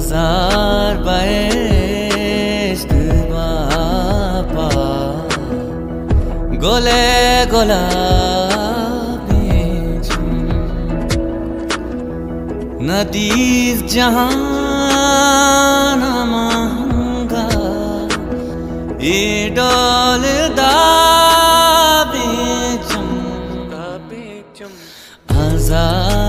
हज़ार बैश्क बापा गोले गोला नदीज जहान महँगा। ये डोल दाबे हज़ार